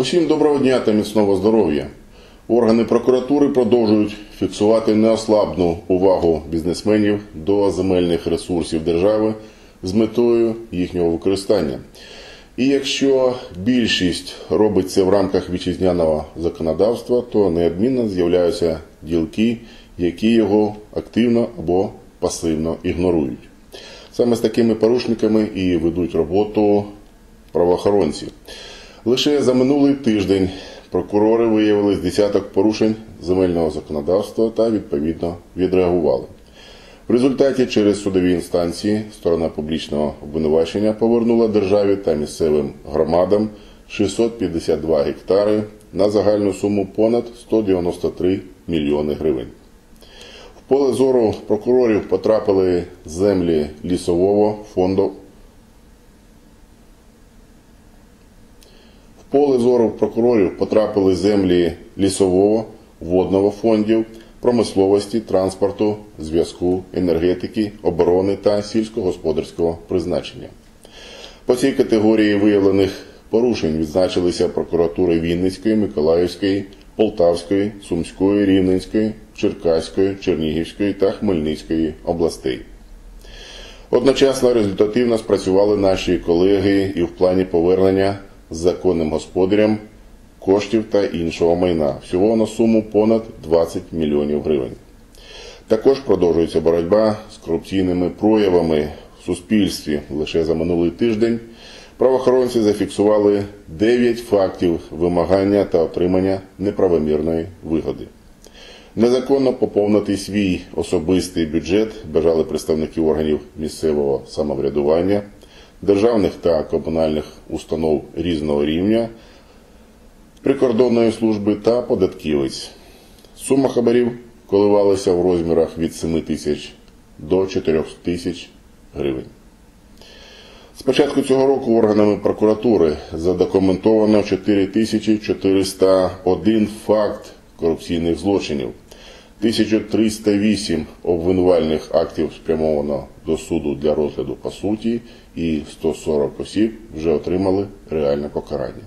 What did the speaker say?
Усім доброго дня та міцного здоров'я. Органи прокуратури продовжують фіксувати неослабну увагу бізнесменів до земельних ресурсів держави з метою їхнього використання. І якщо більшість робить це в рамках вітчизняного законодавства, то неодмінно з'являються ділки, які його активно або пасивно ігнорують. Саме з такими порушниками і ведуть роботу правоохоронці. Лише за минулий тиждень прокурори виявили з десяток порушень земельного законодавства та відповідно відреагували. В результаті через судові інстанції сторона публічного обвинувачення повернула державі та місцевим громадам 652 гектари на загальну суму понад 193 мільйони гривень. В поле зору прокурорів потрапили землі лісового фонду. Поле зору прокурорів потрапили землі лісового, водного фондів, промисловості, транспорту, зв'язку, енергетики, оборони та сільськогосподарського призначення. По цій категорії виявлених порушень відзначилися прокуратури Вінницької, Миколаївської, Полтавської, Сумської, Рівненської, Черкаської, Чернігівської та Хмельницької областей. Одночасно результативно спрацювали наші колеги і в плані повернення законним господарям коштів та іншого майна, всього на суму понад 20 мільйонів гривень. Також продовжується боротьба з корупційними проявами в суспільстві. Лише за минулий тиждень правоохоронці зафіксували 9 фактів вимагання та отримання неправомірної вигоди. Незаконно поповнити свій особистий бюджет бажали представники органів місцевого самоврядування, державних та комунальних установ різного рівня, прикордонної служби та податківець. Сума хабарів коливалася в розмірах від 7 тисяч до 4 тисяч гривень. З початку цього року органами прокуратури задокументовано 4401 факт корупційних злочинів, 1308 обвинувальних актів спрямовано до суду для розгляду по суті, і 140 осіб вже отримали реальне покарання.